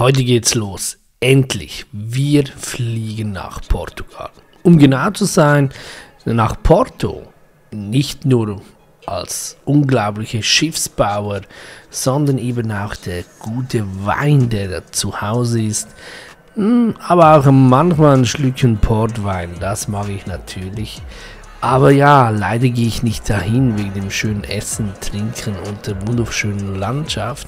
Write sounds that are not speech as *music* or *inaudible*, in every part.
Heute geht's los. Endlich. Wir fliegen nach Portugal. Um genau zu sein, nach Porto. Nicht nur als unglaubliche Schiffsbauer, sondern eben auch der gute Wein, der da zu Hause ist. Hm, aber auch manchmal ein Schlückchen Portwein, das mag ich natürlich. Aber ja, leider gehe ich nicht dahin wegen dem schönen Essen, Trinken und der wunderschönen Landschaft.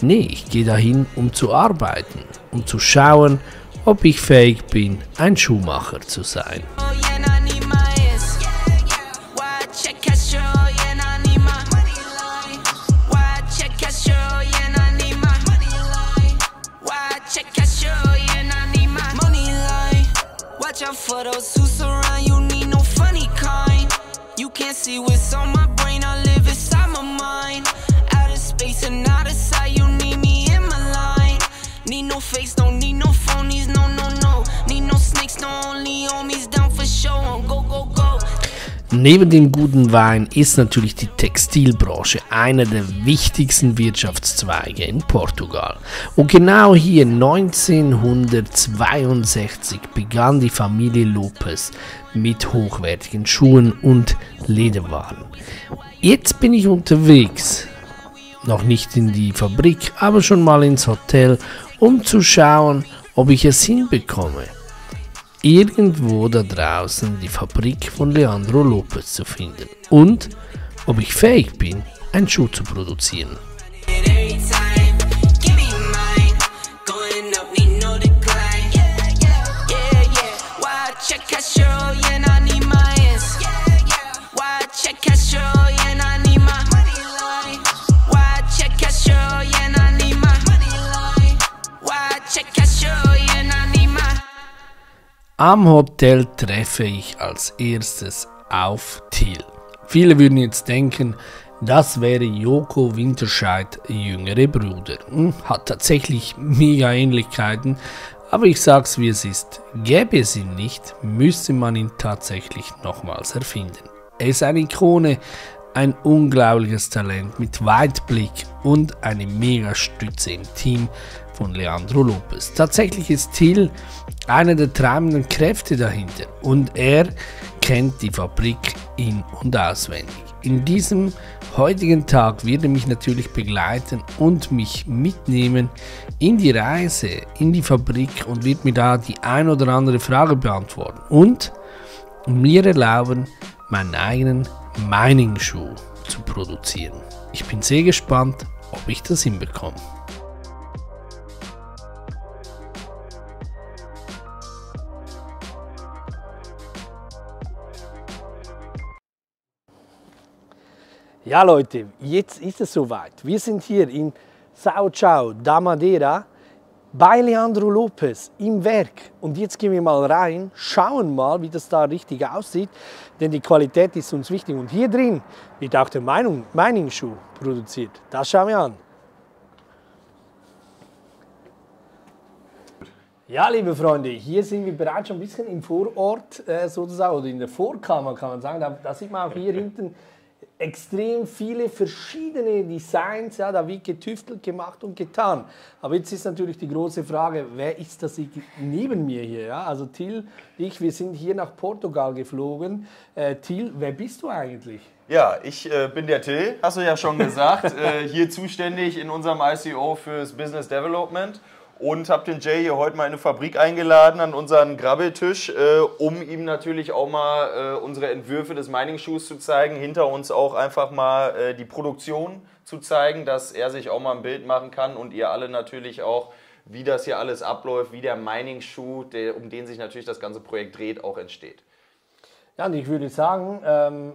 Nee, ich gehe dahin, um zu arbeiten, um zu schauen, ob ich fähig bin, ein Schuhmacher zu sein. for those see what's on my brain, I live inside my mind. Out of space and out of sight, you need me in my line. Need no face, Neben dem guten Wein ist natürlich die Textilbranche einer der wichtigsten Wirtschaftszweige in Portugal. Und genau hier 1962 begann die Familie Lopez mit hochwertigen Schuhen und Lederwaren. Jetzt bin ich unterwegs, noch nicht in die Fabrik, aber schon mal ins Hotel, um zu schauen, ob ich es hinbekomme irgendwo da draußen die Fabrik von Leandro Lopez zu finden und ob ich fähig bin, einen Schuh zu produzieren. Am Hotel treffe ich als erstes auf Till. Viele würden jetzt denken, das wäre Joko Winterscheid jüngere Bruder. Hm, hat tatsächlich mega Ähnlichkeiten, aber ich sag's wie es ist. Gäbe es ihn nicht, müsste man ihn tatsächlich nochmals erfinden. Er ist eine Ikone, ein unglaubliches Talent mit Weitblick und eine mega Stütze im Team von Leandro Lopez. Tatsächlich ist Till einer der treibenden Kräfte dahinter und er kennt die Fabrik in- und auswendig. In diesem heutigen Tag wird er mich natürlich begleiten und mich mitnehmen in die Reise, in die Fabrik und wird mir da die ein oder andere Frage beantworten und mir erlauben, meinen eigenen Mining-Schuh zu produzieren. Ich bin sehr gespannt, ob ich das hinbekomme. Ja Leute, jetzt ist es soweit. Wir sind hier in Sao Chao da Madeira bei Leandro Lopez im Werk. Und jetzt gehen wir mal rein, schauen mal, wie das da richtig aussieht, denn die Qualität ist uns wichtig. Und hier drin wird auch der Mining-Schuh produziert. Das schauen wir an. Ja, liebe Freunde, hier sind wir bereits schon ein bisschen im Vorort äh, sozusagen, oder in der Vorkammer kann man sagen. Da, da sieht man auch hier *laughs* hinten extrem viele verschiedene Designs, ja, da wird getüftelt, gemacht und getan. Aber jetzt ist natürlich die große Frage, wer ist das neben mir hier? Ja? Also Till, ich, wir sind hier nach Portugal geflogen. Äh, Till, wer bist du eigentlich? Ja, ich äh, bin der Till, hast du ja schon gesagt, *laughs* äh, hier zuständig in unserem ICO fürs Business Development und habe den Jay hier heute mal in eine Fabrik eingeladen an unseren Grabbeltisch, äh, um ihm natürlich auch mal äh, unsere Entwürfe des Mining-Schuhs zu zeigen. Hinter uns auch einfach mal äh, die Produktion zu zeigen, dass er sich auch mal ein Bild machen kann und ihr alle natürlich auch, wie das hier alles abläuft, wie der Mining-Schuh, um den sich natürlich das ganze Projekt dreht, auch entsteht. Ja, und ich würde sagen, ähm,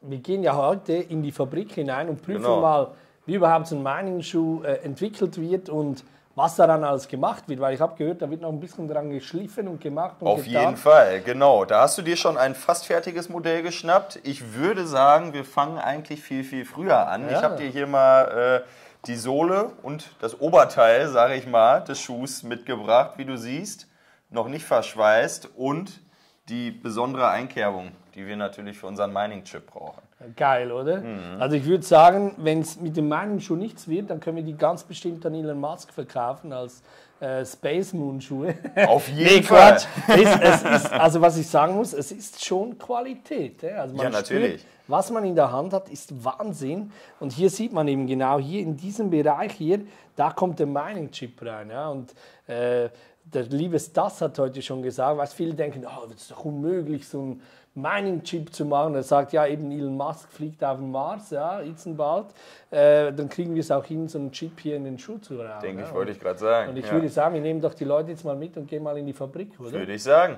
wir gehen ja heute in die Fabrik hinein und prüfen genau. mal, wie überhaupt so ein Mining-Schuh äh, entwickelt wird und was daran alles gemacht wird, weil ich habe gehört, da wird noch ein bisschen dran geschliffen und gemacht. Und Auf getan. jeden Fall, genau. Da hast du dir schon ein fast fertiges Modell geschnappt. Ich würde sagen, wir fangen eigentlich viel, viel früher an. Ja. Ich habe dir hier mal äh, die Sohle und das Oberteil, sage ich mal, des Schuhs mitgebracht, wie du siehst. Noch nicht verschweißt und die besondere Einkerbung, die wir natürlich für unseren Mining-Chip brauchen. Geil, oder? Also ich würde sagen, wenn es mit dem meinen Schuh nichts wird, dann können wir die ganz bestimmt an Elon Musk verkaufen als äh, Space Moon Schuhe. Auf jeden *laughs* Fall. Quatsch. Es, es ist, also was ich sagen muss, es ist schon Qualität. Ja, also Ja, natürlich. Spürt, was man in der Hand hat, ist Wahnsinn. Und hier sieht man eben genau hier in diesem Bereich hier, da kommt der Mining Chip rein. Ja, und äh, der liebe Stas hat heute schon gesagt, was viele denken, oh, das ist doch unmöglich, so ein Mining-Chip zu machen. Er sagt, ja, eben Elon Musk fliegt auf den Mars, ja, jetzt bald. Äh, dann kriegen wir es auch hin, so einen Chip hier in den Schuh zu haben. Denke ja. ich, wollte ich gerade sagen. Und ich ja. würde sagen, wir nehmen doch die Leute jetzt mal mit und gehen mal in die Fabrik, oder? Würde ich sagen.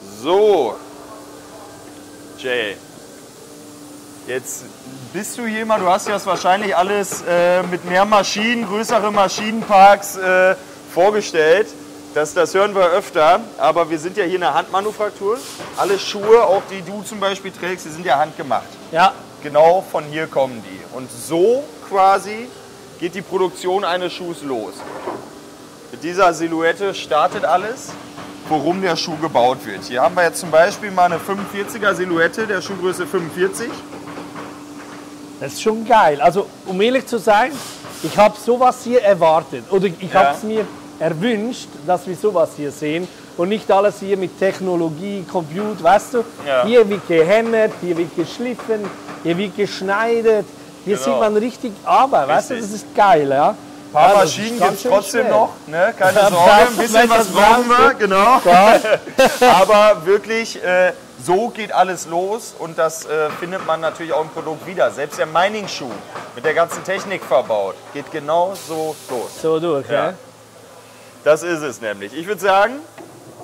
So, Jay. Jetzt bist du hier mal, du hast ja das wahrscheinlich alles äh, mit mehr Maschinen, größere Maschinenparks äh, vorgestellt. Das, das hören wir öfter, aber wir sind ja hier eine Handmanufaktur. Alle Schuhe, auch die du zum Beispiel trägst, die sind ja handgemacht. Ja, Genau von hier kommen die. Und so quasi geht die Produktion eines Schuhs los. Mit dieser Silhouette startet alles, worum der Schuh gebaut wird. Hier haben wir jetzt zum Beispiel mal eine 45er Silhouette der Schuhgröße 45. das ist schon geil. Also, um ehrlich zu sein, ich habe sowas hier erwartet. Oder ich Ja. habe es mir erwünscht, dass wir sowas hier sehen. Und nicht alles hier mit Technologie, Computer, weißt du? Ja. Hier wird gehämmert, hier wird geschliffen, hier wird geschneidet. Hier Genau. sieht man richtig Arbeit, weißt du? Das ist geil, ja. Ein paar Ja, ist Maschinen gibt es trotzdem schwer. noch, ne? keine *laughs* Sorge, ein bisschen was brauchen wir, genau. *laughs* Aber wirklich, äh, so geht alles los und das äh, findet man natürlich auch im Produkt wieder. Selbst der Mining-Schuh mit der ganzen Technik verbaut, geht genau so los. So durch, ja. Ja. Das ist es nämlich. Ich würde sagen,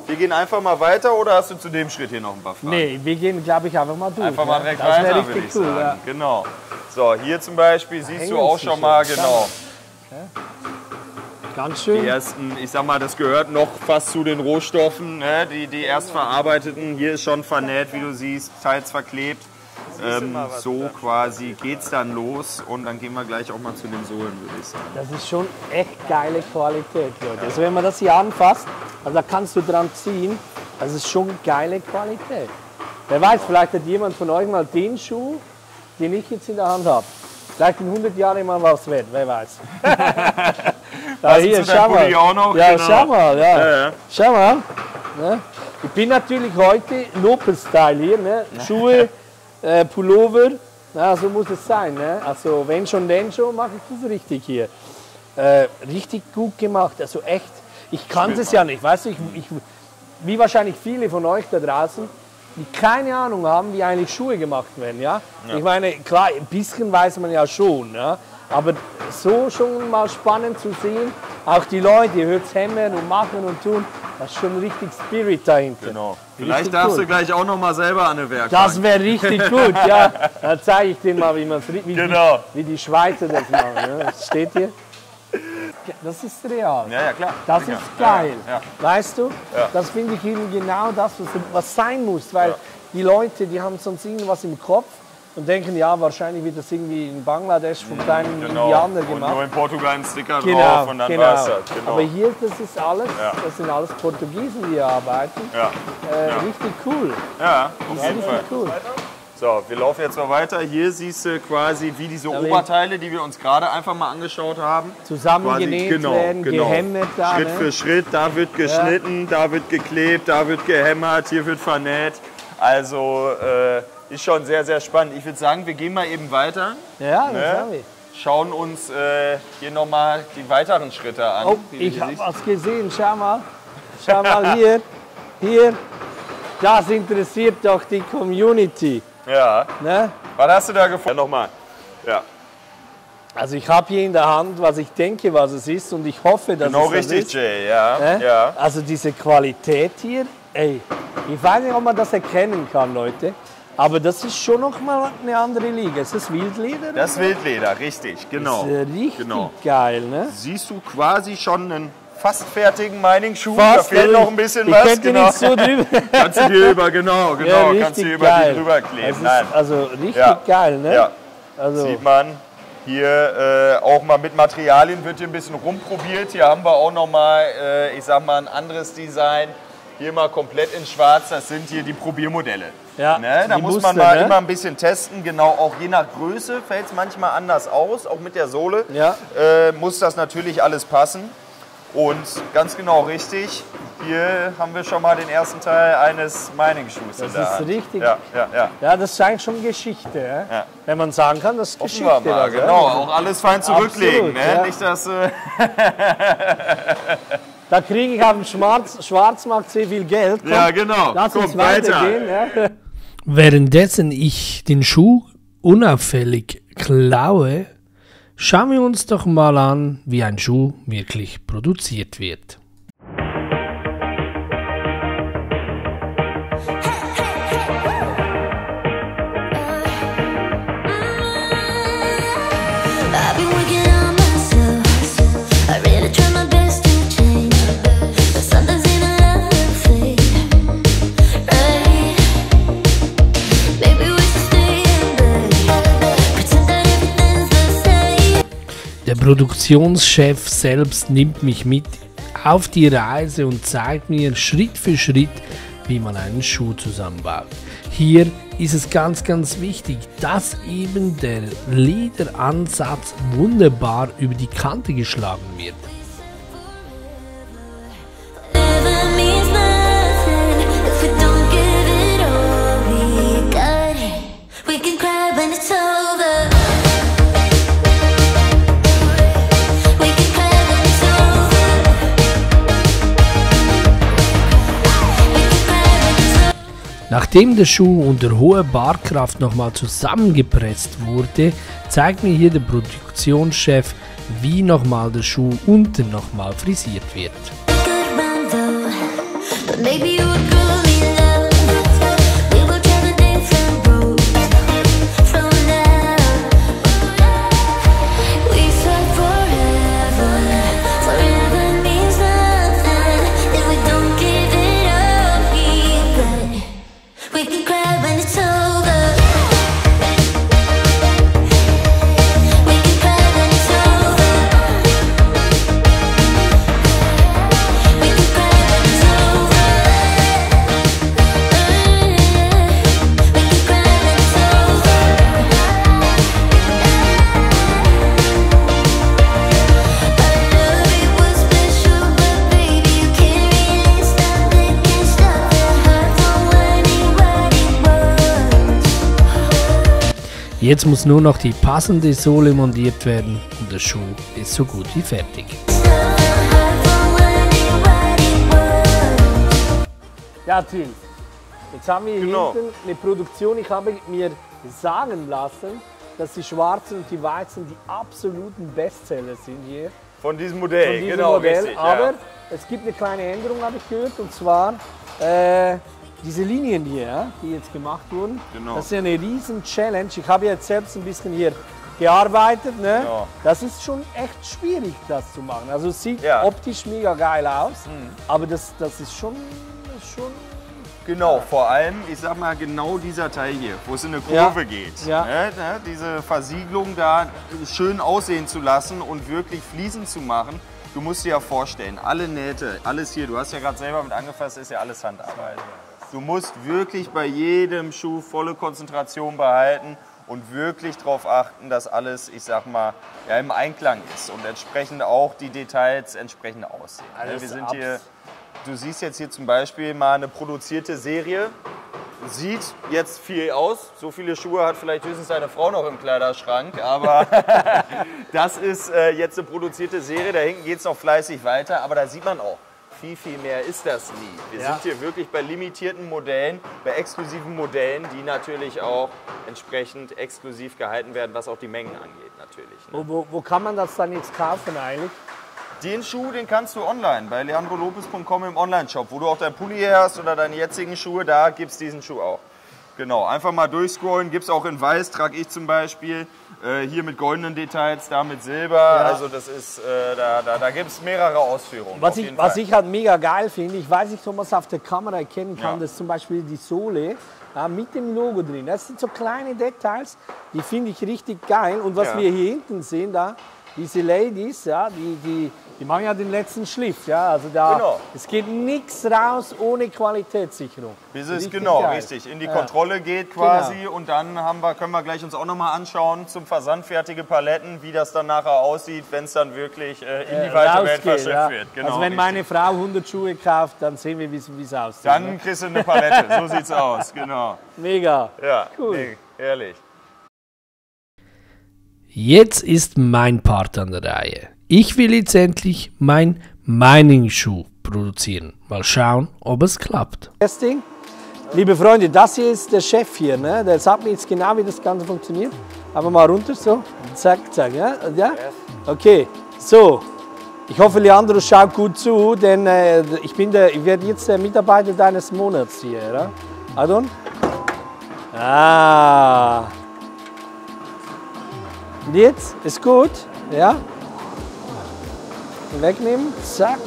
wir gehen einfach mal weiter oder hast du zu dem Schritt hier noch ein paar Fragen? Nee, wir gehen, glaube ich, einfach mal durch. Einfach mal direkt wäre weiter, würde ich cool, sagen. ja. Genau. So, hier zum Beispiel siehst hängen du auch schon mal, genau. Ganz schön. Die ersten, ich sag mal, das gehört noch fast zu den Rohstoffen, ne? die, die erst verarbeiteten. Hier ist schon vernäht, wie du siehst, teils verklebt. Ähm, so quasi geht's dann los und dann gehen wir gleich auch mal zu den Sohlen, würde ich sagen. Das ist schon echt geile Qualität, Leute. Also wenn man das hier anfasst, also da kannst du dran ziehen, das ist schon geile Qualität. Wer weiß, vielleicht hat jemand von euch mal den Schuh, den ich jetzt in der Hand habe. Vielleicht in 100 Jahren mal was wert, wer weiß. *laughs* da, zu deinem Pulli auch noch, Ja, genau. schau mal, ja. Ja, ja. Schau mal. Ne? Ich bin natürlich heute Lopez-Style hier. Ne? *laughs* Schuhe, äh, Pullover. Na, so muss es sein. Ne? Also wenn schon, denn schon, mache ich das richtig hier. Äh, richtig gut gemacht. Also echt, ich kannte es ja nicht. Weißt du, ich, ich, wie wahrscheinlich viele von euch da draußen, die keine Ahnung haben, wie eigentlich Schuhe gemacht werden. Ja? Ich meine, klar, ein bisschen weiß man ja schon. Ja? Aber so schon mal spannend zu sehen, auch die Leute, ihr hört hämmern und machen und tun, das ist schon richtig Spirit dahinter. Genau. Richtig Vielleicht darfst cool. du gleich auch noch mal selber an eine Werk Das wäre richtig gut, ja. Dann zeige ich dir mal, wie, man's, wie, Genau. die, wie die Schweizer das machen. Ja. Das steht hier. Das ist real. Ja, ja, klar. Das Sicher. ist geil. Ja, ja. Weißt du? Ja. Das finde ich eben genau das, was, was sein muss. Weil Ja. die Leute, die haben sonst irgendwas im Kopf und denken, ja, wahrscheinlich wird das irgendwie in Bangladesch von kleinen Genau. Indianern Und gemacht. nur in Portugal ein Sticker Genau, drauf und dann genau. war's das. Genau. Aber hier, das ist alles, Ja. das sind alles Portugiesen, die hier arbeiten. ja. Äh, Ja. Richtig cool. ja, auf Ja, jeden Fall. cool. So, wir laufen jetzt mal weiter. Hier siehst du quasi wie diese Da Oberteile, die wir uns gerade einfach mal angeschaut haben. Zusammengenäht werden, gehämmert da. Schritt ne? für Schritt, da wird geschnitten, da wird geklebt, da wird gehämmert, hier wird vernäht. Also äh, ist schon sehr, sehr spannend. Ich würde sagen, wir gehen mal eben weiter, Ja, das Ne? schauen uns äh, hier nochmal die weiteren Schritte an. Oh, ich habe was gesehen. Schau mal. Schau mal hier. Hier. Das interessiert doch die Community. Ja, Ne? was hast du da gefunden? Ja, nochmal. Ja, Also ich habe hier in der Hand, was ich denke, was es ist und ich hoffe, dass genau es das richtig, ist. Jay. Ja, Ne? ja. Also diese Qualität hier, ey, ich weiß nicht, ob man das erkennen kann, Leute, aber das ist schon noch mal eine andere Liga. Ist das Wildleder? Das Wildleder, richtig, genau. ist äh, richtig genau. geil, ne? Siehst du quasi schon einen fast fertigen Mining-Schuh? Da fehlt also noch ein bisschen ich was. könnte Genau. nicht so *laughs* drüber. Kannst du hier über, genau, genau, Ja, kannst du über geil. die drüber kleben. ist also richtig Ja. geil, ne? Ja, Also, sieht man. Hier äh, auch mal mit Materialien wird hier ein bisschen rumprobiert. Hier haben wir auch noch mal, äh, ich sag mal, ein anderes Design. Hier mal komplett in schwarz, das sind hier die Probiermodelle. Ja, ne? Da muss Muster, man mal ne? immer ein bisschen testen, genau, auch je nach Größe fällt es manchmal anders aus, auch mit der Sohle Ja. äh, muss das natürlich alles passen. Und ganz genau richtig, hier haben wir schon mal den ersten Teil eines Mining-Schuhs in Das ist Hand. richtig. Ja, ja, ja. Ja, das ist eigentlich schon Geschichte. Ja? Ja. Wenn man sagen kann, das ist Geschichte. mal, genau. Auch alles fein zurücklegen. Absolut, ne? Nicht, dass, äh, *laughs* Da kriege ich auf dem Schwarz, Schwarzmarkt sehr viel Geld. Komm, ja, genau. Lass uns Komm, weiter. weitergehen. Ja. Währenddessen ich den Schuh unauffällig klaue, schauen wir uns doch mal an, wie ein Schuh wirklich produziert wird. Produktionschef selbst nimmt mich mit auf die Reise und zeigt mir Schritt für Schritt, wie man einen Schuh zusammenbaut. Hier ist es ganz, ganz wichtig, dass eben der Lederansatz wunderbar über die Kante geschlagen wird. Nachdem der Schuh unter hoher Barkraft nochmal zusammengepresst wurde, zeigt mir hier der Produktionschef, wie nochmal der Schuh unten nochmal frisiert wird. Jetzt muss nur noch die passende Sohle montiert werden und der Schuh ist so gut wie fertig. Ja, Till. Jetzt haben wir Genau. hinten eine Produktion. Ich habe mir sagen lassen, dass die Schwarzen und die Weißen die absoluten Bestseller sind hier. Von diesem Modell, von diesem genau, Modell. richtig. Aber ja. es gibt eine kleine Änderung, habe ich gehört. Und zwar äh, diese Linien hier, ja, die jetzt gemacht wurden. Genau. Das ist ja eine riesen Challenge. Ich habe jetzt selbst ein bisschen hier gearbeitet. Ne? Genau. Das ist schon echt schwierig, das zu machen. Also es sieht Ja. Mhm. optisch mega geil aus. Aber das, das ist schon, schon Genau, vor allem, ich sag mal, genau dieser Teil hier, wo es in eine Ja. Kurve geht. Ja. Ne, ne, diese Versiegelung da schön aussehen zu lassen und wirklich fließend zu machen. Du musst dir ja vorstellen, alle Nähte, alles hier, du hast ja gerade selber mit angefasst, ist ja alles Handarbeit. Du musst wirklich bei jedem Schuh volle Konzentration behalten und wirklich darauf achten, dass alles, ich sag mal, ja, im Einklang ist und entsprechend auch die Details entsprechend aussehen. Ne, Alles Wir sind hier Du siehst jetzt hier zum Beispiel mal eine produzierte Serie. Sieht jetzt viel aus. So viele Schuhe hat vielleicht höchstens deine Frau noch im Kleiderschrank. Aber *laughs* das ist äh, jetzt eine produzierte Serie. Da hinten geht es noch fleißig weiter. Aber da sieht man auch, viel, viel mehr ist das nie. Wir Ja. sind hier wirklich bei limitierten Modellen, bei exklusiven Modellen, die natürlich auch entsprechend exklusiv gehalten werden, was auch die Mengen angeht natürlich. Ne? Wo, wo, wo kann man das dann jetzt kaufen eigentlich? Den Schuh, den kannst du online bei leandrolopez.com im Online-Shop, wo du auch dein Pulli her hast oder deine jetzigen Schuhe, da gibt es diesen Schuh auch. Genau, einfach mal durchscrollen, gibt es auch in weiß, trage ich zum Beispiel. Äh, hier mit goldenen Details, da mit Silber. Also das ist, äh, da, da, da gibt es mehrere Ausführungen. Was ich, was ich halt mega geil finde, ich weiß nicht, ob man es auf der Kamera erkennen kann, Ja. das ist zum Beispiel die Sohle ja, mit dem Logo drin. Das sind so kleine Details, die finde ich richtig geil. Und was Ja. wir hier hinten sehen, da, diese Ladies, ja, die, die, Die machen ja den letzten Schliff, ja. Also da, Genau. es geht nichts raus ohne Qualitätssicherung. Bis es Richtig genau, geil. richtig, in die Ja. Kontrolle geht quasi Genau. und dann haben wir, können wir gleich uns auch nochmal anschauen zum Versand fertige Paletten, wie das dann nachher aussieht, wenn es dann wirklich äh, in die weite Welt verschifft ja. wird. Genau, also wenn richtig. meine Frau 100 Schuhe kauft, dann sehen wir, wie es aussieht. ne? Dann kriegst du eine Palette, so *laughs* sieht's aus, genau. Mega. Ja, Cool. nee, ehrlich. Jetzt ist mein Part an der Reihe. Ich will jetzt endlich mein Mining-Schuh produzieren. Mal schauen, ob es klappt. Testing. Liebe Freunde, das hier ist der Chef hier. Ne? Der sagt mir jetzt genau, wie das Ganze funktioniert. Aber mal runter so. Zack, zack. Ja? ja? Okay. So. Ich hoffe, Leandro schaut gut zu, denn äh, ich, bin der, ich werde jetzt der Mitarbeiter deines Monats hier. Oder? Adon? Ah. Und jetzt? Ist gut? Ja? Wegnehmen. Zack.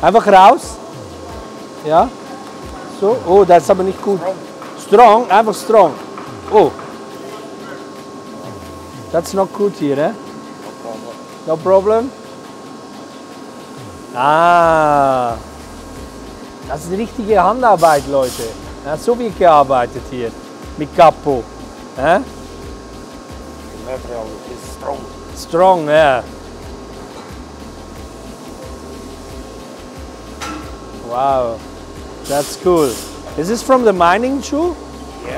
Einfach raus. Ja. So. Oh, das ist aber nicht gut. Strong, einfach strong. Oh. That's not good here, eh? No problem. Ah. Das ist richtige Handarbeit, Leute. Ja, so wie gearbeitet hier. Mit Capo. Eh? Strong, ja. Wow, that's cool. Is this from the mining shoe?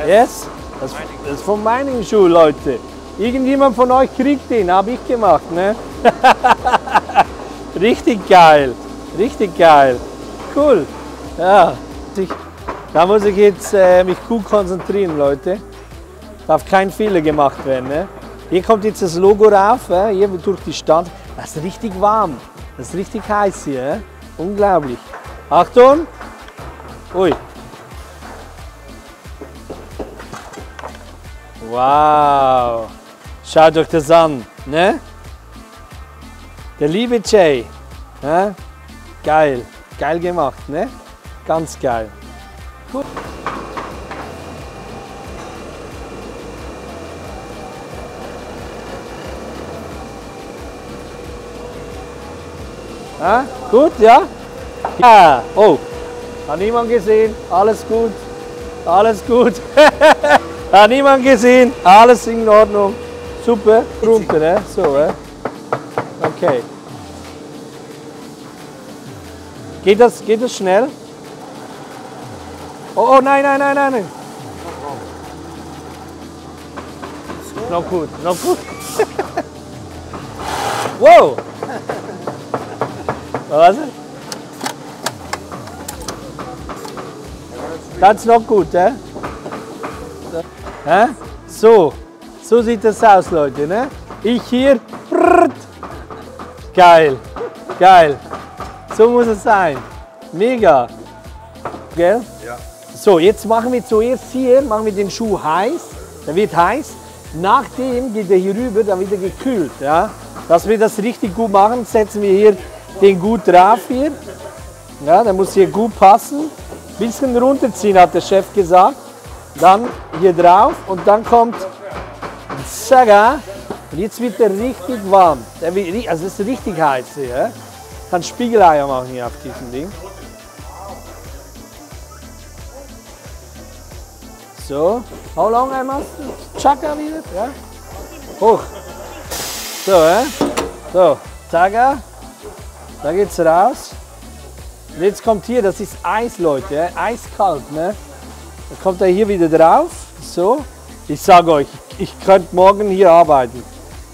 Yes. Das, das ist vom Mining Shoe, Leute. Irgendjemand von euch kriegt den, habe ich gemacht, ne? *laughs* Richtig geil, richtig geil. Cool. Ja, ich, da muss ich jetzt äh, mich gut konzentrieren, Leute. Darf kein Fehler gemacht werden. Ne? Hier kommt jetzt das Logo rauf, äh, hier durch die Stadt. Das ist richtig warm. Das ist richtig heiß hier. Äh? Unglaublich. Achtung! Ui. Wow. Schaut euch das an. Ne? Der liebe Jay. Ne? Geil. Geil gemacht. Ne? Ganz geil. Gut. Ja, gut, ja? Ja. Oh, hat niemand gesehen? Alles gut? Alles gut? *laughs* hat niemand gesehen? Alles in Ordnung? Super, runter, ne? So, eh? Okay. Geht das, geht das schnell? Oh, oh, nein, nein, nein, nein. Noch gut, noch gut. *laughs* wow. Was? That's not gut, eh? Hä? So, so sieht das aus, Leute, ne? Ich hier, geil, geil. So muss es sein. Mega. Gell? Ja. So, jetzt machen wir zuerst hier, machen wir den Schuh heiß. Der wird heiß. Nachdem geht er hier rüber, dann wird er gekühlt. Ja? Dass wir das richtig gut machen, setzen wir hier den gut drauf hier. Ja, der muss hier gut passen. Bisschen runterziehen, hat der Chef gesagt. Dann hier drauf und dann kommt Zaga. Und jetzt wird er richtig warm. Der wird, also es ist richtig heiß hier. Kann Spiegeleier machen hier auf diesem Ding. So, how long I must Chaka wieder? Ja? Hoch. So, ja? So, Zaga. Da geht's raus. Und jetzt kommt hier, das ist Eis, Leute. Eiskalt, ne? Dann kommt er hier wieder drauf. So. Ich sage euch, ich könnte morgen hier arbeiten.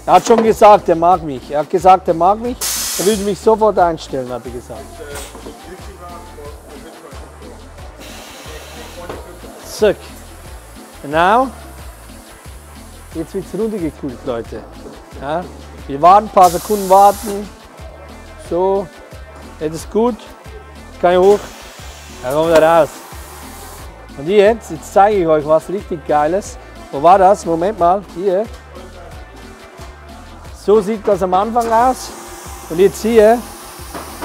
Er hat schon gesagt, er mag mich. Er hat gesagt, er mag mich. Er würde mich sofort einstellen, hat er gesagt. Zack. Genau. Jetzt wird es runtergekühlt, Leute. Ja. Wir warten, ein paar Sekunden warten. So. Jetzt ist gut. Kann ich hoch. Dann kommt er raus. Und jetzt, jetzt zeige ich euch was richtig Geiles. Wo war das? Moment mal. Hier. So sieht das am Anfang aus. Und jetzt hier.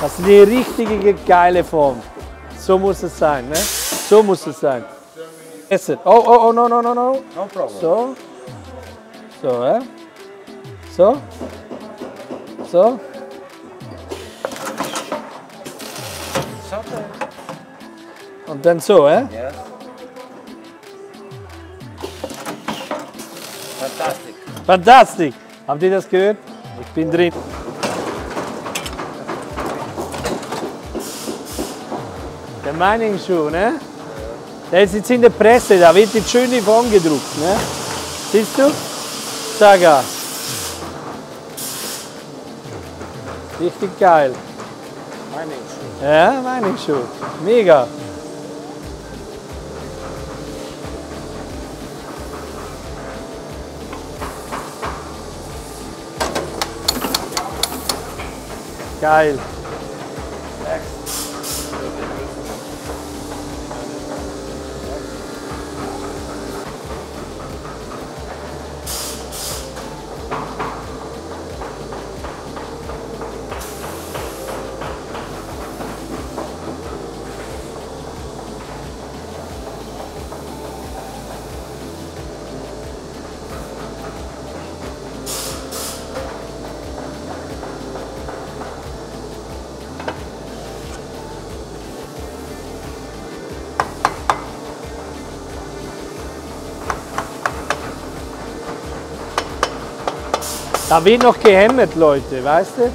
Das ist eine richtige geile Form. So muss es sein. Ne? So muss es sein. Essen. Oh, oh, oh, no, no, no, no. No problem. So. So, ja. So. So. Und dann so, eh? Ja. Fantastisch. Fantastisch. Habt ihr das gehört? Ich bin drin. Der Mining-Schuh, ne? Der ist jetzt in der Presse, da wird jetzt schön die Form gedruckt, ne? Siehst du? Saga. Richtig geil. Ja, Mining-Schuh. Mega. Geil. Da wird noch gehämmert, Leute, weißt du?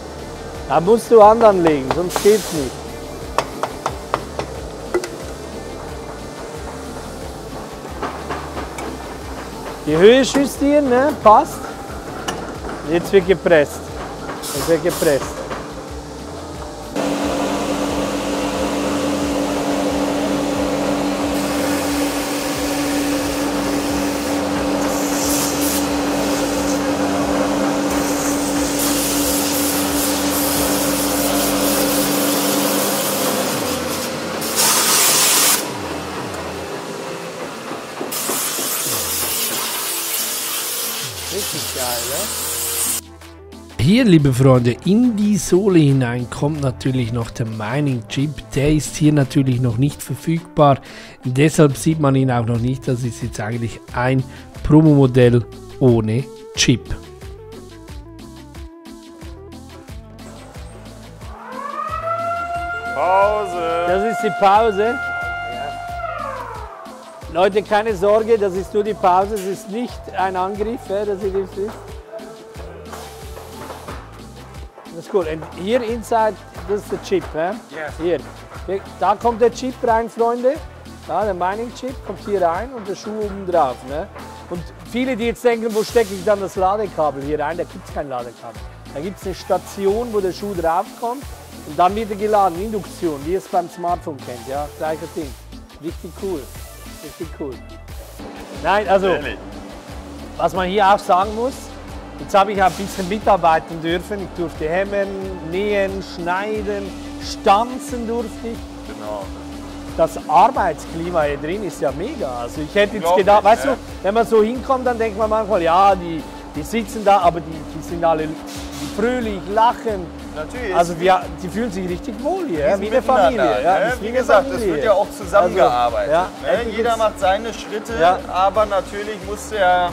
Da musst du Hand anlegen, sonst geht's nicht. Die Höhe justieren, ne? Passt. Jetzt wird gepresst. Jetzt wird gepresst. Liebe Freunde, in die Sohle hinein kommt natürlich noch der Mining Chip. Der ist hier natürlich noch nicht verfügbar. Deshalb sieht man ihn auch noch nicht. Das ist jetzt eigentlich ein Promo-Modell ohne Chip. Pause. Das ist die Pause. Leute, keine Sorge, das ist nur die Pause, es ist nicht ein Angriff, ja, dass ihr das wisst. Gut. Und hier inside, das ist der Chip. Ja? Hier. Hier. Da kommt der Chip rein, Freunde. Ja, der Mining-Chip kommt hier rein und der Schuh oben drauf. Ne? Und viele, die jetzt denken, wo stecke ich dann das Ladekabel hier rein, da gibt es kein Ladekabel. Da gibt es eine Station, wo der Schuh draufkommt und dann wird er geladen, Induktion, wie ihr es beim Smartphone kennt. Ja, gleicher Ding. Richtig cool. Richtig cool. Nein, also, was man hier auch sagen muss, jetzt habe ich ein bisschen mitarbeiten dürfen. Ich durfte hämmern, nähen, schneiden, stanzen durfte ich. Genau. Das Arbeitsklima hier drin ist ja mega. Also ich hätte jetzt gedacht, weißt ja. du, wenn man so hinkommt, dann denkt man manchmal, ja, die, die sitzen da, aber die, die sind alle fröhlich, lachen. Natürlich. Also die, die fühlen sich richtig wohl hier, ja, wie eine Familie. Ja, ne? Wie gesagt, es Familie. wird ja auch zusammengearbeitet. Also, ja, ne? Jeder macht seine Schritte, aber natürlich muss der,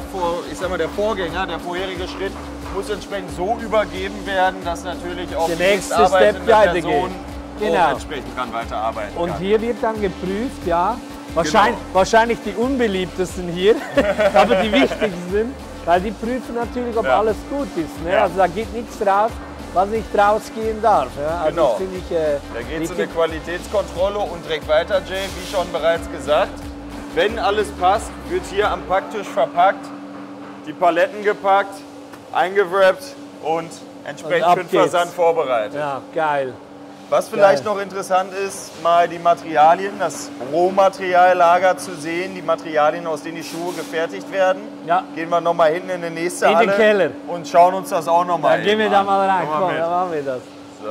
ich sag mal, der Vorgänger, der vorherige Schritt, muss entsprechend so übergeben werden, dass natürlich auch Der die nächste Step. Person Genau. entsprechend dran weiterarbeiten Und kann. hier wird dann geprüft, ja. Wahrscheinlich, Genau. wahrscheinlich die unbeliebtesten hier, *laughs* aber die *laughs* wichtigsten weil die prüfen natürlich, ob Ja. alles gut ist. Ne? Ja. Also da geht nichts drauf, was nicht rausgehen darf. Ja? Also Genau. ich äh, Da geht es um richtig. eine Qualitätskontrolle und direkt weiter, Jay, wie schon bereits gesagt. Wenn alles passt, wird hier am Packtisch verpackt, die Paletten gepackt, eingewrappt und entsprechend für den. Versand vorbereitet. Ja, geil. Was vielleicht Geil. noch interessant ist, mal die Materialien, das Rohmateriallager zu sehen, die Materialien, aus denen die Schuhe gefertigt werden. Ja. Gehen wir nochmal hinten in die nächste In den Halle Keller. und schauen uns das auch nochmal Dann gehen wir da mal rein. Komm dann machen wir das. So.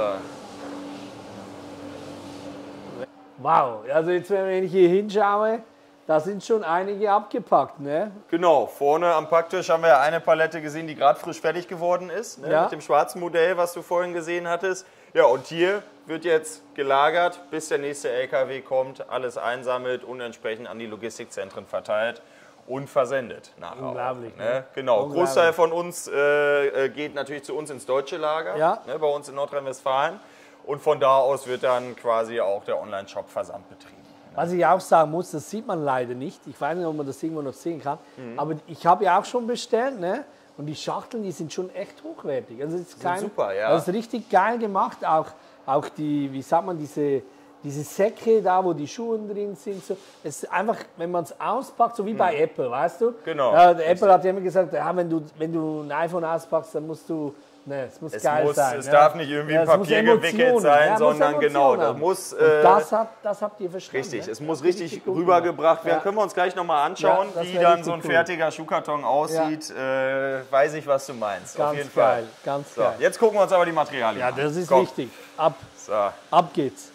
Wow, also jetzt wenn ich hier hinschaue, da sind schon einige abgepackt. Ne? Genau, vorne am Packtisch haben wir ja eine Palette gesehen, die gerade frisch fertig geworden ist, ne, Ja. mit dem schwarzen Modell, was du vorhin gesehen hattest. Ja, und hier wird jetzt gelagert, bis der nächste LKW kommt, alles einsammelt und entsprechend an die Logistikzentren verteilt. und versendet nachher. auch, Unglaublich, Ne? ne? Genau. Unglaublich. Großteil von uns äh, äh, geht natürlich zu uns ins deutsche Lager, Ja. ne, bei uns in Nordrhein-Westfalen. Und von da aus wird dann quasi auch der Online-Shop Versand betrieben. Was ich auch sagen muss, das sieht man leider nicht. Ich weiß nicht, ob man das irgendwo noch sehen kann. Mhm. Aber ich habe ja auch schon bestellt, ne? Und die Schachteln, die sind schon echt hochwertig. Also es ist kein, super, ja. Das ist richtig geil gemacht. Auch, auch die, wie sagt man, diese, diese Säcke da, wo die Schuhe drin sind. So. Es ist einfach, wenn man es auspackt, so wie bei Apple, weißt du? Mhm. Genau, Ja, Apple hat ja immer gesagt, ja, wenn, du, wenn du ein iPhone auspackst, dann musst du. Ne, es muss Es, geil muss, sein. es ja. darf nicht irgendwie Ja, in Papier gewickelt sein, ja, sondern genau, das muss. Äh, das, hat, das habt ihr verstanden. Richtig, ne? es muss richtig gut rübergebracht werden. Ja. Können wir uns gleich nochmal anschauen, Ja, wie dann richtig so ein cool. fertiger Schuhkarton aussieht. Äh, weiß ich, was du meinst. Ganz Auf jeden geil, Fall. ganz So, geil. jetzt gucken wir uns aber die Materialien Ja, an. das ist Komm. wichtig. Ab, So. ab geht's.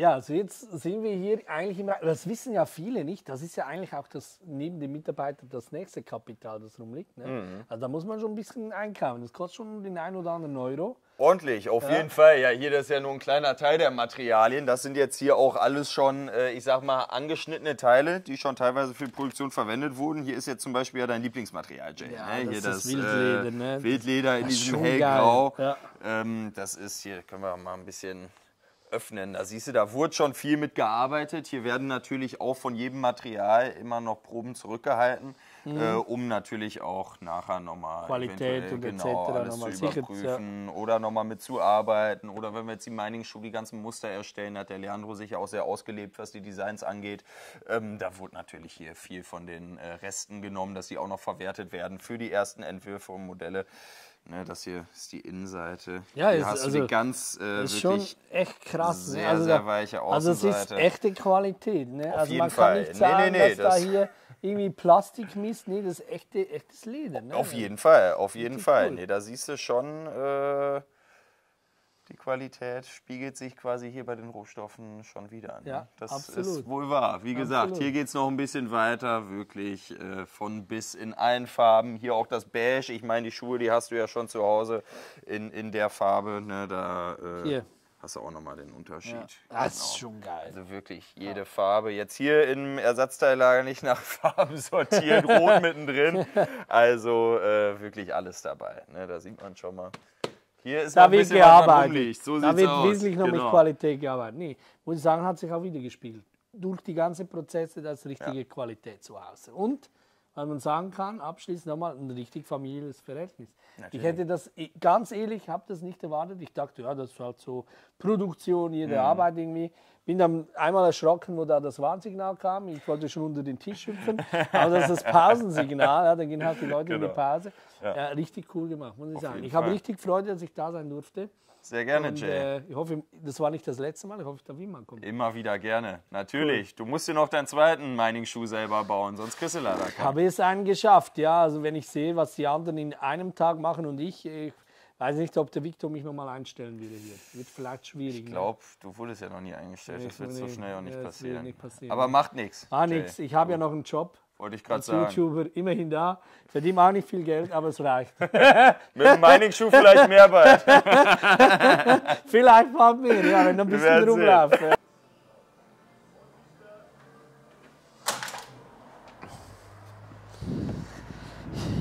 Ja, also jetzt sind wir hier eigentlich im Ra- Das wissen ja viele nicht. Das ist ja eigentlich auch das neben dem Mitarbeiter das nächste Kapital, das rumliegt. Ne? Mhm. Also da muss man schon ein bisschen einkaufen. Das kostet schon den einen oder anderen Euro. Ordentlich, auf jeden Fall. Ja, hier das ist ja nur ein kleiner Teil der Materialien. Das sind jetzt hier auch alles schon, äh, ich sag mal, angeschnittene Teile, die schon teilweise für die Produktion verwendet wurden. Hier ist jetzt zum Beispiel ja dein Lieblingsmaterial, Jay. Ja, ne? das Hier ist das Wildleder, äh, ne? Wildleder in diesem hellgrau. geil, Ähm, das ist hier, können wir mal ein bisschen öffnen. Da siehst du, da wurde schon viel mit gearbeitet. Hier werden natürlich auch von jedem Material immer noch Proben zurückgehalten, äh, um natürlich auch nachher nochmal Mhm. Qualität und genau, etc. alles nochmal zu überprüfen oder nochmal mitzuarbeiten. Oder wenn wir jetzt die Mining Shoe die ganzen Muster erstellen, hat der Leandro sich ja auch sehr ausgelebt, was die Designs angeht. Ähm, da wurde natürlich hier viel von den äh, Resten genommen, dass die auch noch verwertet werden für die ersten Entwürfe und Modelle. Ne, das hier ist die Innenseite. Ja, hier ist- hast du also, die ganz äh, Das ist schon echt krass. ne? sehr, also sehr da- weiche Also es ist Außenseite. echte Qualität. Ne? also jeden man Fall. kann nicht Nee, sagen, nee, nee, dass da das- hier irgendwie Plastik misst. Nee, das ist echte, echtes Leder. Ne? Auf jeden Fall, auf jeden Richtig Fall. cool. Nee, da siehst du schon, äh, die Qualität spiegelt sich quasi hier bei den Rohstoffen schon wieder. Ne? Ja, das absolut. ist wohl wahr. Wie gesagt, Absolut. hier geht es noch ein bisschen weiter, wirklich äh, von bis in allen Farben. Hier auch das Beige. Ich meine, die Schuhe, die hast du ja schon zu Hause in, in der Farbe. Ne? Da äh, Hier. hast du auch nochmal den Unterschied. Ja. Das ist Genau. schon geil. Also wirklich jede Farbe. Jetzt hier im Ersatzteillager nicht nach *laughs* Farben sortiert, rot mittendrin. *laughs* Also äh, wirklich alles dabei. Ne, da sieht man schon mal. Hier ist Da wird gearbeitet. So da wird aus. wesentlich noch mit Genau. Qualität gearbeitet. Nee, muss ich sagen, hat sich auch wieder gespiegelt. Durch die ganzen Prozesse, das richtige Qualität zu Hause. Und, weil man sagen kann, abschließend nochmal ein richtig familiäres Verhältnis. Ich hätte das, ganz ehrlich, habe das nicht erwartet. Ich dachte, ja, das ist halt so Produktion, jede Mhm. Arbeit irgendwie. Bin dann einmal erschrocken, wo da das Warnsignal kam. Ich wollte schon unter den Tisch hüpfen. Aber das ist das Pausensignal. Ja, dann gehen halt die Leute in die Genau. Pause. Ja. richtig cool gemacht, muss ich sagen. jeden Ich habe richtig Freude, dass ich da sein durfte. Sehr gerne, Und, Jay. äh, ich hoffe, das war nicht das letzte Mal. Ich hoffe, ich darf immer kommen. Immer wieder gerne. Natürlich. Du musst dir noch deinen zweiten Mining-Schuh selber bauen, sonst kriegst du leider keinen. Habe es einen geschafft, ja. Also wenn ich sehe, was die anderen in einem Tag machen und ich, ich weiß nicht, ob der Victor mich nochmal einstellen würde hier. Wird vielleicht schwierig. Ich glaube, du wurdest ja noch nie eingestellt. Nee, das wird so schnell auch nicht ja, passieren. nicht passieren. Aber macht nichts. Ah, nix. Ich habe ja noch einen Job Wollte ich gerade als sagen. YouTuber, immerhin da. Ich verdiene auch nicht viel Geld, aber es reicht. *laughs* Mit dem Mining-Schuh vielleicht mehr bald. *laughs* vielleicht mal mehr, ja, wenn du ein bisschen rumlaufst.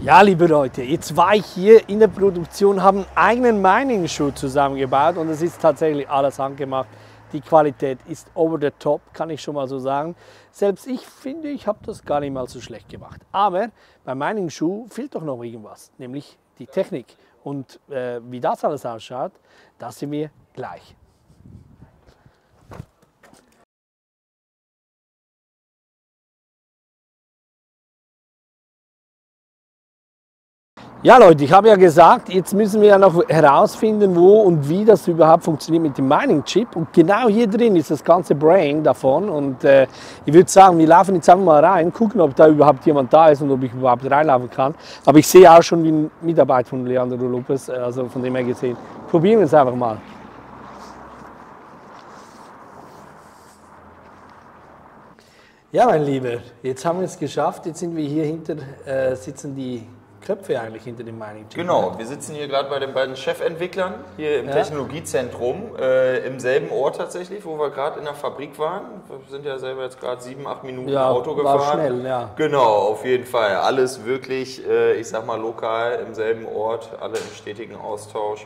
Ja. Liebe Leute, jetzt war ich hier in der Produktion, habe einen eigenen Mining-Schuh zusammengebaut und es ist tatsächlich alles handgemacht. Die Qualität ist over the top, kann ich schon mal so sagen. Selbst ich finde, ich habe das gar nicht mal so schlecht gemacht. Aber beim Mining-Schuh fehlt doch noch irgendwas, nämlich die Technik. Und äh, wie das alles ausschaut, das sehen wir gleich. Ja Leute, ich habe ja gesagt, jetzt müssen wir ja noch herausfinden, wo und wie das überhaupt funktioniert mit dem Mining Chip. Und genau hier drin ist das ganze Brain davon. Und äh, ich würde sagen, wir laufen jetzt einfach mal rein, gucken, ob da überhaupt jemand da ist und ob ich überhaupt reinlaufen kann. Aber ich sehe auch schon wie ein Mitarbeiter von Leandro Lopez, äh, also von dem her gesehen. Probieren wir es einfach mal. Ja, mein Lieber, jetzt haben wir es geschafft. Jetzt sind wir hier hinter, äh, sitzen die Köpfe eigentlich hinter dem Mining Team. Genau, wir sitzen hier gerade bei den beiden Chefentwicklern hier im Ja. Technologiezentrum, äh, im selben Ort tatsächlich, wo wir gerade in der Fabrik waren. Wir sind ja selber jetzt gerade sieben, acht Minuten Ja, Auto war gefahren. schnell, ja. Genau, auf jeden Fall. Alles wirklich, äh, ich sag mal, lokal im selben Ort, alle im stetigen Austausch.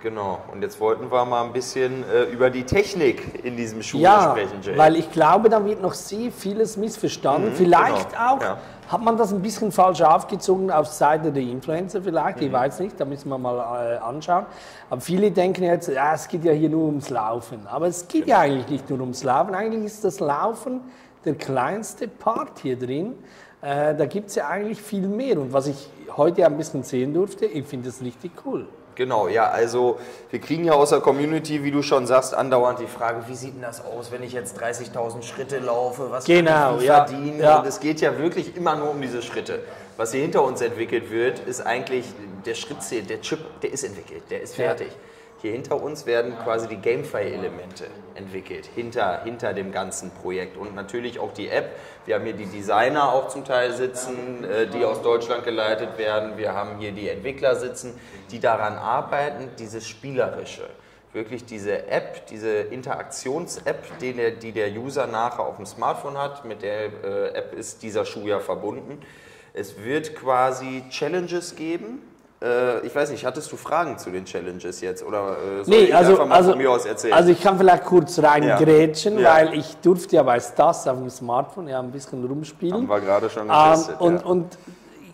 Genau, und jetzt wollten wir mal ein bisschen äh, über die Technik in diesem Schuh Ja, sprechen, Jay. weil ich glaube, da wird noch sehr vieles missverstanden. vielleicht genau, auch ja. hat man das ein bisschen falsch aufgezogen auf Seite der Influencer vielleicht, Mhm. ich weiß nicht, da müssen wir mal äh, anschauen. Aber viele denken jetzt, ja, es geht ja hier nur ums Laufen. Aber es geht Genau. ja eigentlich nicht nur ums Laufen, eigentlich ist das Laufen der kleinste Part hier drin. Äh, da gibt es ja eigentlich viel mehr. Und was ich heute ein bisschen sehen durfte, ich finde das richtig cool. Genau, ja, also wir kriegen ja aus der Community, wie du schon sagst, andauernd die Frage, wie sieht denn das aus, wenn ich jetzt 30.000 Schritte laufe, was Genau, kann ich ja, verdienen? ja. Und es geht ja wirklich immer nur um diese Schritte. Was hier hinter uns entwickelt wird, ist eigentlich der Schrittzähl, der Chip, der ist entwickelt, der ist Ja. Hier hinter uns werden quasi die Gamefy-Elemente entwickelt, hinter, hinter dem ganzen Projekt. Und natürlich auch die App. Wir haben hier die Designer auch zum Teil sitzen, äh, die aus Deutschland geleitet werden. Wir haben hier die Entwickler sitzen, die daran arbeiten, dieses Spielerische. Wirklich diese App, diese Interaktions-App, die der, die der User nachher auf dem Smartphone hat, mit der äh, App ist dieser Schuh ja verbunden. Es wird quasi Challenges geben. Äh, ich weiß nicht, hattest du Fragen zu den Challenges jetzt? Oder äh, soll ich einfach mal von mir aus erzählen? also ich kann vielleicht kurz reingrätschen, Ja. weil ich durfte ja bei Stas auf dem Smartphone ja ein bisschen rumspielen. haben wir gerade schon Ähm, getestet. und, ja. und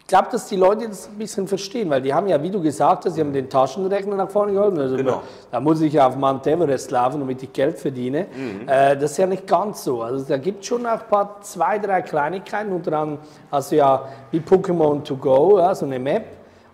ich glaube, dass die Leute das ein bisschen verstehen, weil die haben ja, wie du gesagt hast, sie haben den Taschenrechner nach vorne geholt. Also Genau. Da muss ich ja auf Mount Everest laufen, damit ich Geld verdiene. Mhm. Äh, das ist ja nicht ganz so. Also da gibt es schon ein paar, zwei, drei Kleinigkeiten. Unter anderem hast du ja wie Pokémon to go, ja, so eine Map.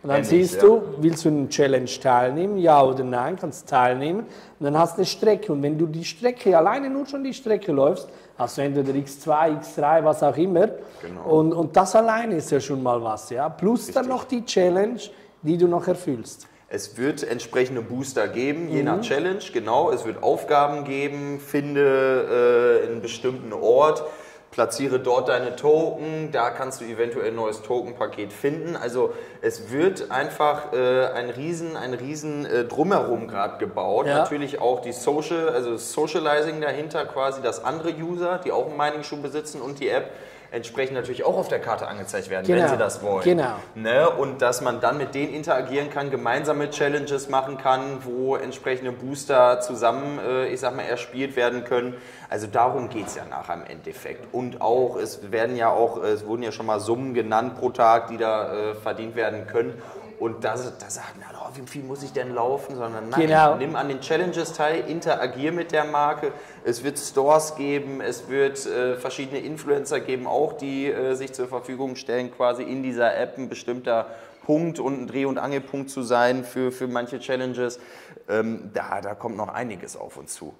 Und dann Kenn ich, siehst ja. du, willst du in einer Challenge teilnehmen, ja oder nein, kannst teilnehmen. Und dann hast du eine Strecke. Und wenn du die Strecke, alleine nur schon die Strecke läufst, hast du entweder X2, X3, was auch immer. Genau. Und, und das alleine ist ja schon mal was. Ja? Plus dann noch die Challenge, die du noch erfüllst. Es wird entsprechende Booster geben, je Mhm. nach Challenge, genau. Es wird Aufgaben geben, finde äh, einen bestimmten Ort, platziere dort deine Token, da kannst du eventuell ein neues Tokenpaket finden. Also es wird einfach äh, ein riesen, ein riesen äh, Drumherum gerade gebaut. Ja. Natürlich auch die Social, also das Socializing dahinter quasi, dass andere User, die auch einen Mining-Schuh besitzen und die App, entsprechend natürlich auch auf der Karte angezeigt werden, wenn Genau, sie das wollen. genau. Ne? Und dass man dann mit denen interagieren kann, gemeinsame Challenges machen kann, wo entsprechende Booster zusammen, äh, ich sag mal, erspielt werden können. Also darum geht es ja nachher im Endeffekt. Und auch, es werden ja auch, es wurden ja schon mal Summen genannt pro Tag, die da äh, verdient werden können. Und da, da sagt man, oh, wie viel muss ich denn laufen? Sondern nein, Genau. nimm an den Challenges teil, interagier mit der Marke. Es wird Stores geben, es wird äh, verschiedene Influencer geben, auch die äh, sich zur Verfügung stellen, quasi in dieser App ein bestimmter Punkt und ein Dreh- und Angelpunkt zu sein für, für manche Challenges. Ähm, da, da kommt noch einiges auf uns zu.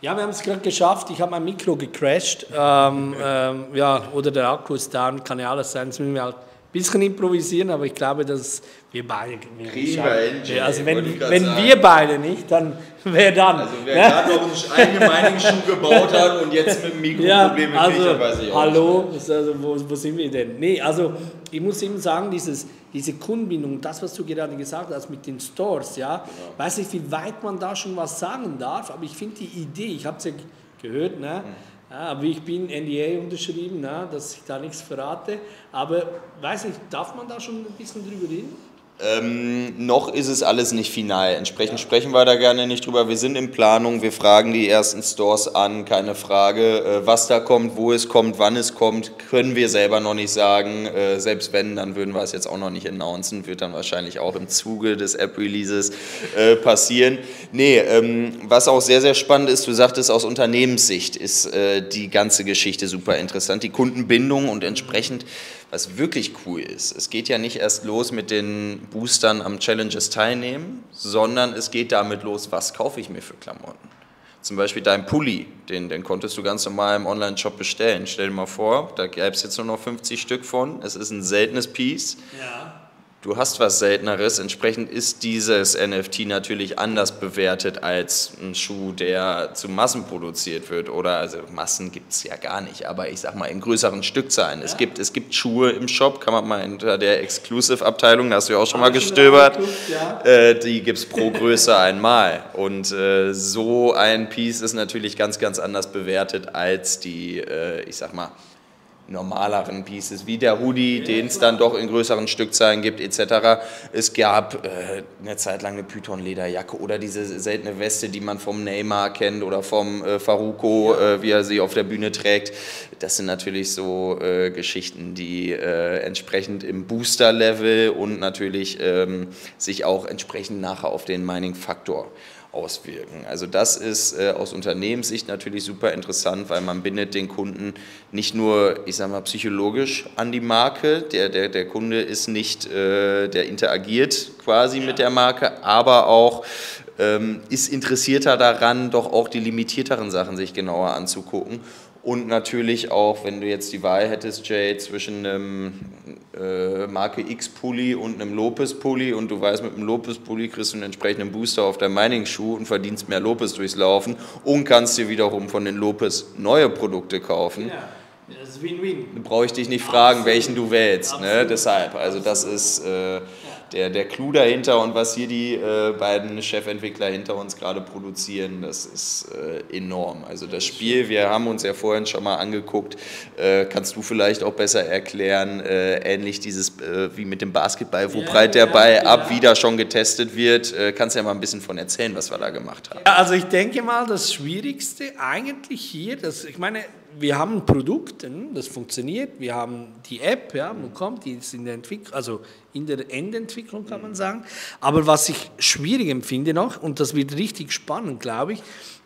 Ja, wir haben es gerade geschafft. Ich habe mein Mikro gecrashed. Ähm, ähm, ja, oder der Akku ist down, kann ja alles sein. Jetzt müssen wir halt bisschen improvisieren, aber ich glaube, dass wir beide. Kriegen wir Ja, also wenn, wenn sagen. wir beide nicht, dann wer dann? Also wer gerade noch einen eigenen Mining-Schuh gebaut hat und jetzt mit dem Ja, Mikroprobleme also, kriegt, weiß ich auch hallo, ist also, wo, wo sind wir denn? Nee, also ich muss eben sagen, dieses, diese Kundenbindung, das, was du gerade gesagt hast mit den Stores, ja, weiß nicht, wie weit man da schon was sagen darf, aber ich finde die Idee, ich habe es ja gehört, ne? Ja, aber ich bin NDA unterschrieben, ne, dass ich da nichts verrate, aber weiß nicht, darf man da schon ein bisschen drüber reden? Ähm, noch ist es alles nicht final. Entsprechend sprechen wir da gerne nicht drüber. Wir sind in Planung, wir fragen die ersten Stores an, keine Frage. Äh, was da kommt, wo es kommt, wann es kommt, können wir selber noch nicht sagen. Äh, selbst wenn, dann würden wir es jetzt auch noch nicht announcen. Wird dann wahrscheinlich auch im Zuge des App-Releases äh, passieren. Nee, ähm, was auch sehr, sehr spannend ist, du sagtest, aus Unternehmenssicht ist äh, die ganze Geschichte super interessant. Die Kundenbindung und entsprechend was wirklich cool ist, es geht ja nicht erst los mit den Boostern am Challenges teilnehmen, sondern es geht damit los, was kaufe ich mir für Klamotten. Zum Beispiel dein Pulli, den, den konntest du ganz normal im Online-Shop bestellen. Stell dir mal vor, da gäbe es jetzt nur noch 50 Stück von. Es ist ein seltenes Piece. Ja. Du hast was Selteneres. Entsprechend ist dieses NFT natürlich anders bewertet als ein Schuh, der zu Massen produziert wird. Oder also Massen gibt es ja gar nicht, aber ich sag mal in größeren Stückzahlen. Es, gibt, es gibt Schuhe im Shop, kann man mal unter der Exclusive-Abteilung, da hast du ja auch schon mal gestöbert, äh, die gibt es pro Größe *laughs* einmal. Und äh, so ein Piece ist natürlich ganz, ganz anders bewertet als die, äh, ich sag mal, normaleren Pieces, wie der Hoodie, den es dann doch in größeren Stückzahlen gibt, etc. Es gab äh, eine Zeit lang eine Python-Lederjacke oder diese seltene Weste, die man vom Neymar kennt oder vom äh, Faruko, äh, wie er sie auf der Bühne trägt. Das sind natürlich so äh, Geschichten, die äh, entsprechend im Booster-Level und natürlich ähm, sich auch entsprechend nachher auf den Mining-Faktor auswirken. Also das ist äh, aus Unternehmenssicht natürlich super interessant, weil man bindet den Kunden nicht nur, ich sage mal, psychologisch an die Marke. Der, der, der Kunde ist nicht, äh, der interagiert quasi mit der Marke, aber auch ähm, ist interessierter daran, doch auch die limitierteren Sachen sich genauer anzugucken. Und natürlich auch, wenn du jetzt die Wahl hättest, Jay, zwischen einem äh, Marke X-Pulli und einem Lopez-Pulli und du weißt, mit einem Lopez-Pulli kriegst du einen entsprechenden Booster auf deinem Mining-Schuh und verdienst mehr Lopez durchs Laufen und kannst dir wiederum von den Lopez neue Produkte kaufen. Ja, das ist Win-Win. Brauche ich dich nicht fragen, welchen du wählst. Ne? Deshalb, also das ist äh, der, der Clou dahinter und was hier die äh, beiden Chefentwickler hinter uns gerade produzieren, das ist äh, enorm. Also das Spiel, wir haben uns ja vorhin schon mal angeguckt, äh, kannst du vielleicht auch besser erklären, äh, ähnlich dieses äh, wie mit dem Basketball, wo Ja, breit der ja, Ball ja. ab wieder schon getestet wird. Äh, kannst ja mal ein bisschen von erzählen, was wir da gemacht haben. Ja, also ich denke mal, das Schwierigste eigentlich hier, dass, ich meine, wir haben ein Produkt, hm, das funktioniert, wir haben die App, ja, man kommt, die ist in der Entwicklung, also in der Endentwicklung kann man sagen. Aber was ich schwierig empfinde noch, und das wird richtig spannend, glaube ich,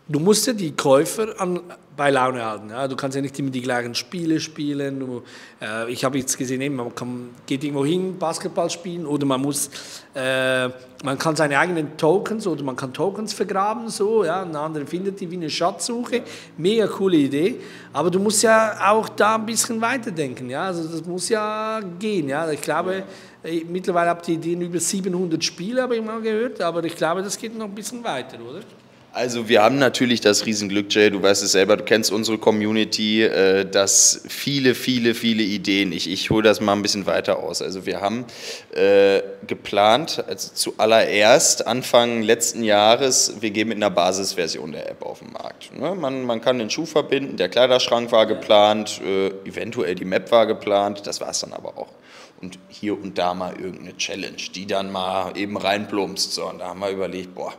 du musst ja die Käufer an, bei Laune halten. Ja? Du kannst ja nicht immer die gleichen Spiele spielen. Du, äh, ich habe jetzt gesehen, eben, man kann, geht irgendwo hin, Basketball spielen oder man muss, äh, man kann seine eigenen Tokens oder man kann Tokens vergraben, so, ja, ein anderer findet die wie eine Schatzsuche. Mega coole Idee. Aber du musst ja auch da ein bisschen weiterdenken, ja, also das muss ja gehen, ja. Ich glaube, äh, mittlerweile habt ihr Ideen über 700 Spiele, habe ich mal gehört, aber ich glaube, das geht noch ein bisschen weiter, oder? Also wir haben natürlich das Riesenglück, Jay, du weißt es selber, du kennst unsere Community, äh, dass viele, viele, viele Ideen, ich, ich hole das mal ein bisschen weiter aus. Also wir haben äh, geplant, also zuallererst Anfang letzten Jahres, wir gehen mit einer Basisversion der App auf den Markt. Ne? Man, man kann den Schuh verbinden, der Kleiderschrank war geplant, äh, eventuell die Map war geplant, das war es dann aber auch. Und hier und da mal irgendeine Challenge, die dann mal eben reinplumpst. So, und da haben wir überlegt, boah,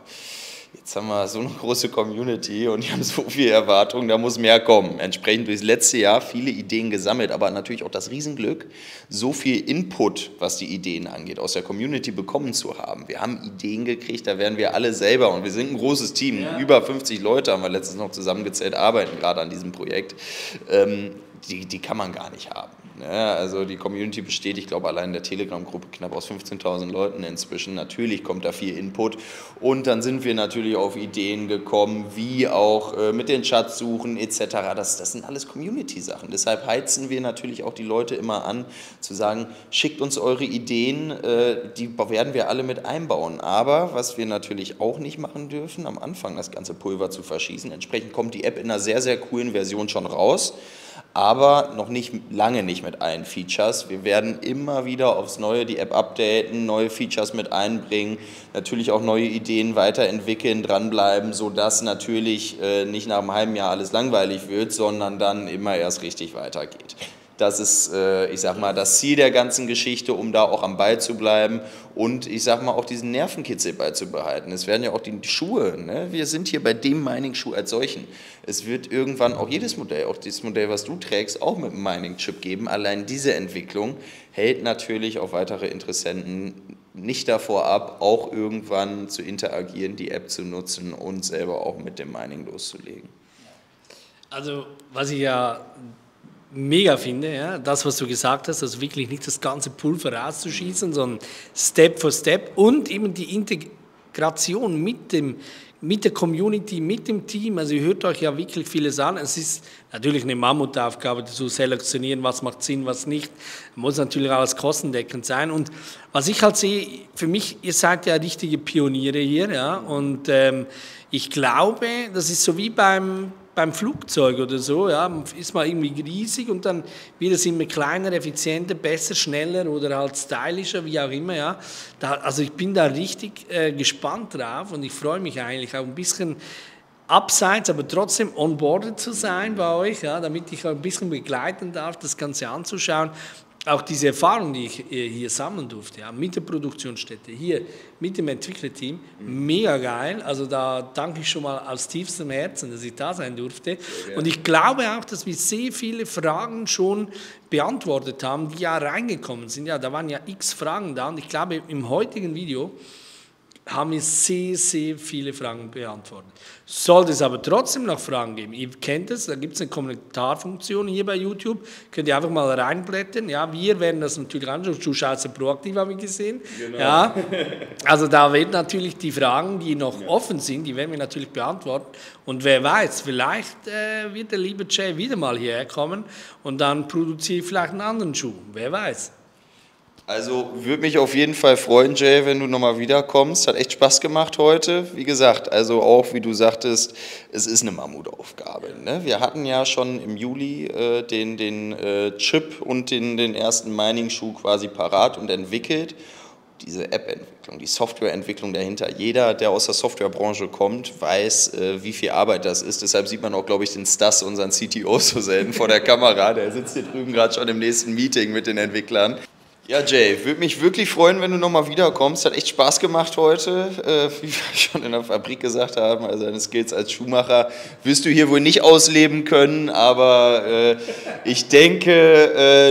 Jetzt haben wir so eine große Community und die haben so viele Erwartungen, da muss mehr kommen. Entsprechend durchs letzte Jahr viele Ideen gesammelt, aber natürlich auch das Riesenglück, so viel Input, was die Ideen angeht, aus der Community bekommen zu haben. Wir haben Ideen gekriegt, da werden wir alle selber und wir sind ein großes Team, über 50 Leute haben wir letztens noch zusammengezählt, arbeiten gerade an diesem Projekt. Ähm, die, die kann man gar nicht haben. Ne? Also die Community besteht, ich glaube, allein in der Telegram-Gruppe knapp aus 15.000 Leuten inzwischen. Natürlich kommt da viel Input und dann sind wir natürlich auf Ideen gekommen, wie auch äh, mit den Schatzsuchen etc. Das, das sind alles Community-Sachen. Deshalb heizen wir natürlich auch die Leute immer an, zu sagen, schickt uns eure Ideen, äh, die werden wir alle mit einbauen. Aber was wir natürlich auch nicht machen dürfen, am Anfang das ganze Pulver zu verschießen. Entsprechend kommt die App in einer sehr, sehr coolen Version schon raus aber noch nicht lange nicht mit allen Features. Wir werden immer wieder aufs Neue die App updaten, neue Features mit einbringen, natürlich auch neue Ideen weiterentwickeln, dranbleiben, sodass natürlich äh, nicht nach einem halben Jahr alles langweilig wird, sondern dann immer erst richtig weitergeht. Das ist, äh, ich sag mal, das Ziel der ganzen Geschichte, um da auch am Ball zu bleiben und ich sag mal auch diesen Nervenkitzel beizubehalten. Es werden ja auch die Schuhe, ne? wir sind hier bei dem Mining-Schuh als solchen. Es wird irgendwann auch jedes Modell, auch dieses Modell, was du trägst, auch mit einem Mining-Chip geben. Allein diese Entwicklung hält natürlich auch weitere Interessenten nicht davor ab, auch irgendwann zu interagieren, die App zu nutzen und selber auch mit dem Mining loszulegen. Also, was ich ja mega finde, ja, das, was du gesagt hast, also wirklich nicht das ganze Pulver rauszuschießen, sondern Step for Step und eben die Integration mit dem mit der Community, mit dem Team. Also ihr hört euch ja wirklich vieles an. Es ist natürlich eine Mammutaufgabe zu selektionieren, was macht Sinn, was nicht. Muss natürlich alles kostendeckend sein. Und was ich halt sehe, für mich, ihr seid ja richtige Pioniere hier, ja. Und ähm, ich glaube, das ist so wie beim beim Flugzeug oder so, ja, ist man irgendwie riesig und dann wird es immer kleiner, effizienter, besser, schneller oder halt stylischer, wie auch immer, ja. Da, also ich bin da richtig äh, gespannt drauf und ich freue mich eigentlich auch ein bisschen abseits, aber trotzdem on board zu sein bei euch, ja, damit ich auch ein bisschen begleiten darf, das Ganze anzuschauen auch diese Erfahrung, die ich äh, hier sammeln durfte, ja, mit der Produktionsstätte, hier mit dem Entwicklerteam, mega geil. Also da danke ich schon mal aus tiefstem Herzen, dass ich da sein durfte. Und ich glaube auch, dass wir sehr viele Fragen schon beantwortet haben, die ja reingekommen sind. Ja, da waren ja x Fragen da und ich glaube, im heutigen Video haben wir sehr, sehr viele Fragen beantwortet. Sollte es aber trotzdem noch Fragen geben, ihr kennt es, da gibt es eine Kommentarfunktion hier bei YouTube, könnt ihr einfach mal reinblättern. Ja, wir werden das natürlich anschauen. Du schaust ja proaktiv, habe ich gesehen. Genau. Ja, also da werden natürlich die Fragen, die noch offen sind, die werden wir natürlich beantworten. Und wer weiß, vielleicht äh, wird der liebe Jay wieder mal hierher kommen und dann produziere ich vielleicht einen anderen Schuh. Wer weiß. Also würde mich auf jeden Fall freuen, Jay, wenn du nochmal wiederkommst. Hat echt Spaß gemacht heute. Wie gesagt, also auch wie du sagtest, es ist eine Mammutaufgabe. Ne? Wir hatten ja schon im Juli äh, den, den äh, Chip und den, den ersten Mining-Schuh quasi parat und entwickelt. Diese App-Entwicklung, die Softwareentwicklung dahinter. Jeder, der aus der Softwarebranche kommt, weiß, äh, wie viel Arbeit das ist. Deshalb sieht man auch, glaube ich, den Stas, unseren CTO, so selten vor der Kamera. Der sitzt hier drüben gerade schon im nächsten Meeting mit den Entwicklern. Ja, Jay, würde mich wirklich freuen, wenn du nochmal wiederkommst. Hat echt Spaß gemacht heute. Äh, wie wir *laughs* schon in der Fabrik gesagt haben, also deine Skills als Schuhmacher wirst du hier wohl nicht ausleben können, aber äh, ich denke,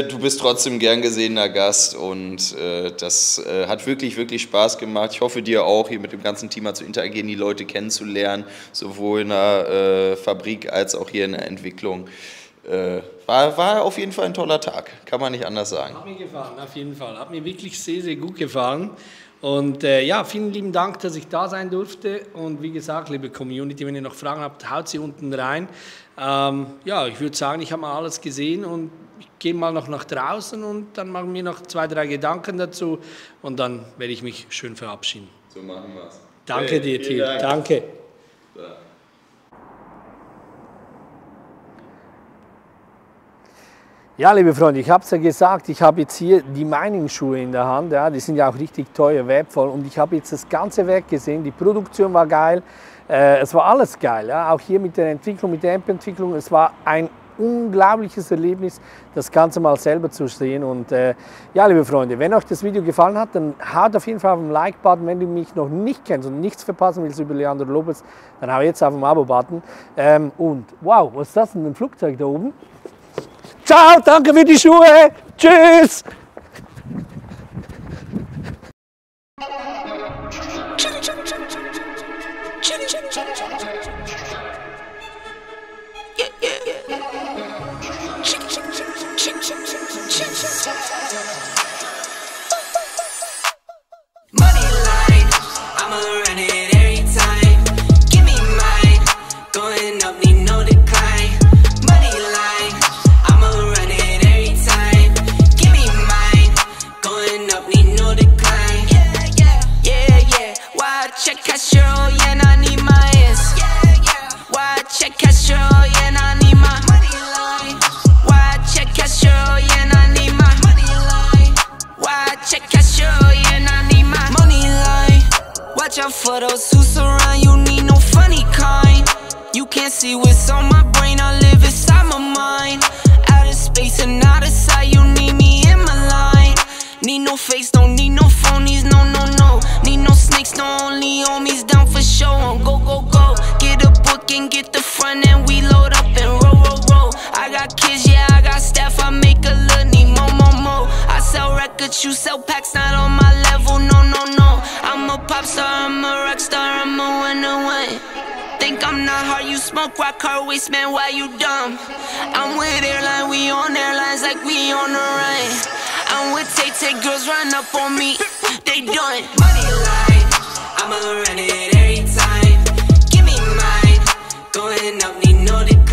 äh, du bist trotzdem gern gesehener Gast und äh, das äh, hat wirklich, wirklich Spaß gemacht. Ich hoffe dir auch, hier mit dem ganzen mal zu interagieren, die Leute kennenzulernen, sowohl in der äh, Fabrik als auch hier in der Entwicklung. War, war auf jeden Fall ein toller Tag, kann man nicht anders sagen. Hat mir gefallen, auf jeden Fall. Hat mir wirklich sehr, sehr gut gefallen. Und äh, ja, vielen lieben Dank, dass ich da sein durfte. Und wie gesagt, liebe Community, wenn ihr noch Fragen habt, haut sie unten rein. Ähm, ja, ich würde sagen, ich habe mal alles gesehen und ich gehe mal noch nach draußen und dann machen wir noch zwei, drei Gedanken dazu und dann werde ich mich schön verabschieden. So machen wir es. Danke dir, Till. Danke. Ja, liebe Freunde, ich habe es ja gesagt, ich habe jetzt hier die Mining-Schuhe in der Hand. Ja, die sind ja auch richtig teuer, wertvoll. Und ich habe jetzt das ganze Werk gesehen. Die Produktion war geil. Äh, es war alles geil. Ja? Auch hier mit der Entwicklung, mit der App-Entwicklung. Es war ein unglaubliches Erlebnis, das Ganze mal selber zu sehen. Und äh, ja, liebe Freunde, wenn euch das Video gefallen hat, dann haut auf jeden Fall auf den Like-Button. Wenn du mich noch nicht kennst und nichts verpassen willst über Leandro Lopez, dann hau jetzt auf den Abo-Button. Ähm, und wow, was ist das denn, ein Flugzeug da oben? Ciao, danke für die Schuhe. Tschüss. Money line, I'ma run it For those who surround you, need no funny kind. You can't see what's on my brain, I live inside my mind. Out of space and out of sight, you need me in my line. Need no face, don't need no phonies, no, no, no. Need no snakes, no only homies down for show. On go, go, go. Get a book and get the front and we load up and roll, roll, roll. I got kids, yeah, I got staff, I make a little need more, more, more. I sell records, you sell packs, not on my pop star, I'm a rock star, I'm a one on one. Think I'm not hard, you smoke rock car, we man, why you dumb? I'm with airline, we on airlines like we on the run. I'm with Tay Tay, girls run up on me, they done. Money line, I'ma run it every time. Give me mine, going up, need no decline.